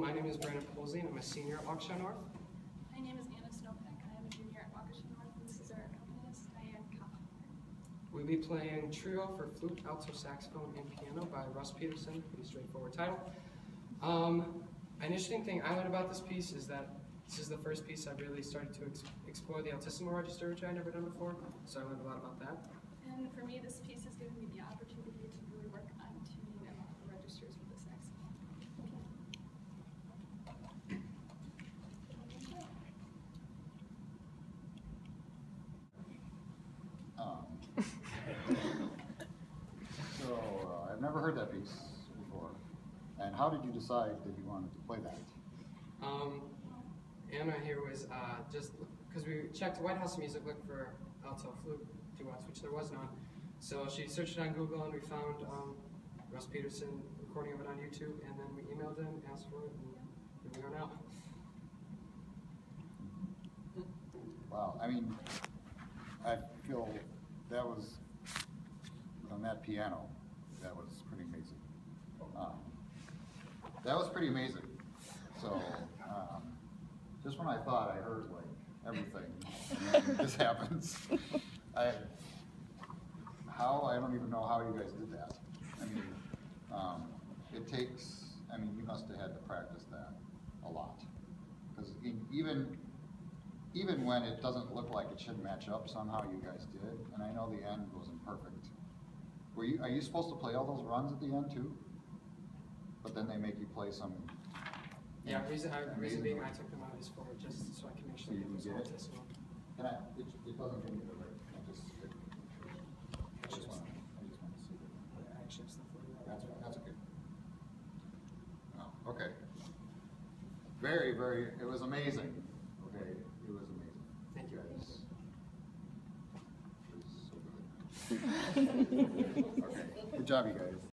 my name is Brandon and I'm a senior at Waukesha North. My name is Anna Snowpeck. And I am a junior at Waukesha North, and this is our accompanist, Diane Kopp. We'll be playing Trio for Flute, Alto Saxophone, and Piano by Russ Peterson. Pretty straightforward title. Um, an interesting thing I learned about this piece is that this is the first piece I've really started to ex- explore the altissimo register, which I never done before. So I learned a lot about that. And for me, this piece has given me the opportunity to really work on tuning and the registers with the saxophone. Um, So, uh, I've never heard that piece before. And how did you decide that you wanted to play that? Um, Anna here was uh, just because we checked White House Music, looked for alto flute duets, which there was none. So she searched it on Google and we found um, Russ Peterson recording of it on YouTube, and then we emailed him, asked for it, and here we are now. Wow, I mean, I feel that was, on that piano, that was pretty amazing. Um, That was pretty amazing. So, um, just when I thought I heard like everything, this happens. I, how, I don't even know how you guys did that. I mean, um, it takes, I mean, you must have had to practice that a lot. Because even, even when it doesn't look like it should match up, somehow you guys did, and I know the end wasn't perfect. Were you, are you supposed to play all those runs at the end too? But then they make you play some. Yeah, reason, uh, reason being I took them out is for just so I can make sure So you get it? altissimo. Can I, it, it doesn't give me the right, I just, it, I just wanna, I just wanna see it. Yeah, actually, it's the. That's, that's okay. Oh, okay. Very, very, it was amazing, okay, it was amazing. Thank you. guys. It was so good. Okay, good job, you guys.